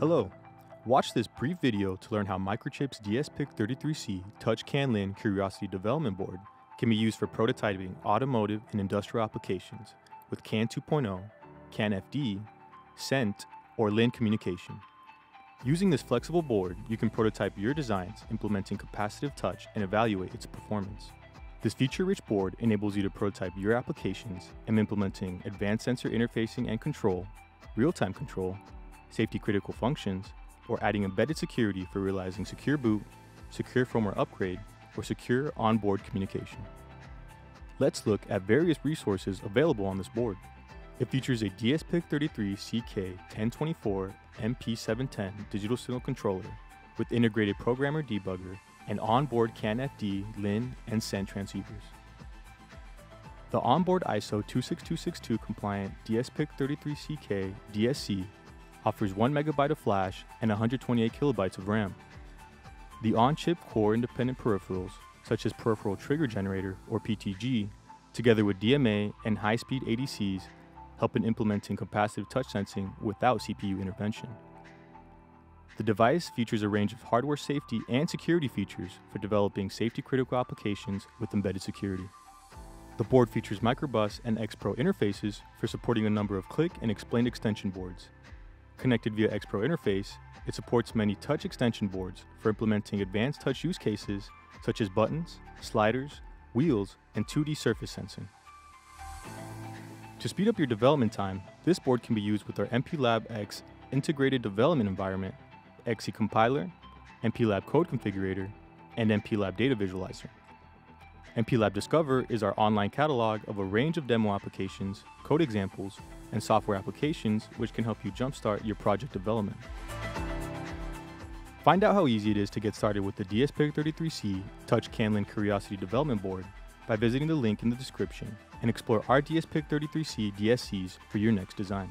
Hello. Watch this brief video to learn how Microchip's dsPIC33C Touch CAN Curiosity Development Board can be used for prototyping automotive and industrial applications with CAN 2.0, CAN FD, SENT, or LIN communication. Using this flexible board, you can prototype your designs implementing capacitive touch and evaluate its performance. This feature-rich board enables you to prototype your applications and implementing advanced sensor interfacing and control, real-time control, safety critical functions, or adding embedded security for realizing secure boot, secure firmware upgrade, or secure onboard communication. Let's look at various resources available on this board. It features a dsPIC33CK1024 MP710 digital signal controller with integrated programmer debugger and onboard CAN FD, LIN, and SENT transceivers. The onboard ISO 26262 compliant dsPIC33CK DSC offers 1 megabyte of flash and 128 kilobytes of RAM. The on-chip core independent peripherals, such as peripheral trigger generator or PTG, together with DMA and high-speed ADCs, help in implementing capacitive touch sensing without CPU intervention. The device features a range of hardware safety and security features for developing safety critical applications with embedded security. The board features mikroBUS and X-Pro interfaces for supporting a number of click and Xplained extension boards. Connected via X-Pro interface, it supports many touch extension boards for implementing advanced touch use cases such as buttons, sliders, wheels, and 2D surface sensing. To speed up your development time, this board can be used with our MPLAB X integrated development environment, XC compiler, MPLAB code configurator, and MPLAB data visualizer. MPLAB Discover is our online catalog of a range of demo applications, code examples, and software applications which can help you jumpstart your project development. Find out how easy it is to get started with the dsPIC33C Touch CAN LIN Curiosity Development Board by visiting the link in the description and explore our dsPIC33C DSCs for your next design.